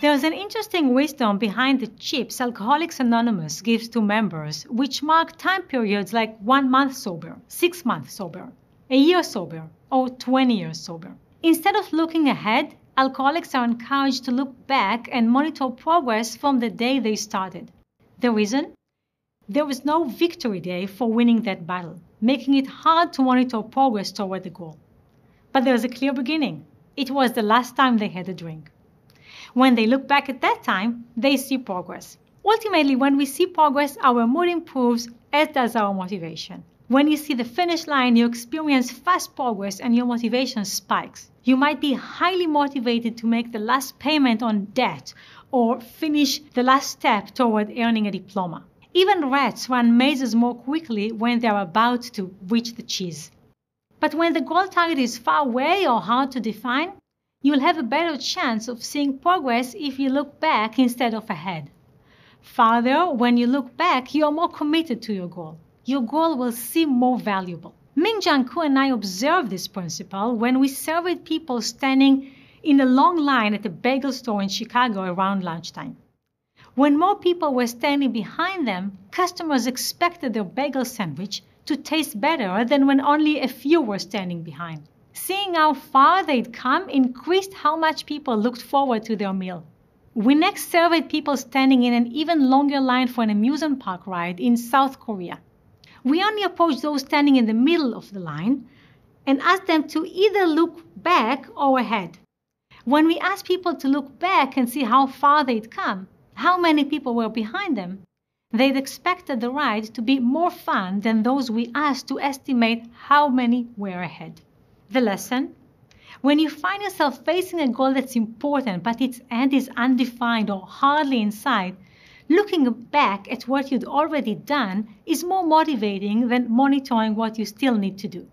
There's an interesting wisdom behind the chips Alcoholics Anonymous gives to members, which mark time periods like one month sober, six months sober, a year sober, or 20 years sober. Instead of looking ahead, alcoholics are encouraged to look back and monitor progress from the day they started. The reason? There was no victory day for winning that battle, making it hard to monitor progress toward the goal. But there was a clear beginning. It was the last time they had a drink. When they look back at that time, they see progress. Ultimately, when we see progress, our mood improves, as does our motivation. When you see the finish line, you experience fast progress and your motivation spikes. You might be highly motivated to make the last payment on debt or finish the last step toward earning a diploma. Even rats run mazes more quickly when they are about to reach the cheese. But when the goal target is far away or hard to define, you'll have a better chance of seeing progress if you look back instead of ahead. Further, when you look back, you are more committed to your goal. Your goal will seem more valuable. Minjung Koo and I observed this principle when we surveyed people standing in a long line at a bagel store in Chicago around lunchtime. When more people were standing behind them, customers expected their bagel sandwich to taste better than when only a few were standing behind. Seeing how far they'd come increased how much people looked forward to their meal. We next surveyed people standing in an even longer line for an amusement park ride in South Korea. We only approached those standing in the middle of the line and asked them to either look back or ahead. When we asked people to look back and see how far they'd come, how many people were behind them, they'd expected the ride to be more fun than those we asked to estimate how many were ahead. The lesson? When you find yourself facing a goal that's important but its end is undefined or hardly in sight, looking back at what you'd already done is more motivating than monitoring what you still need to do.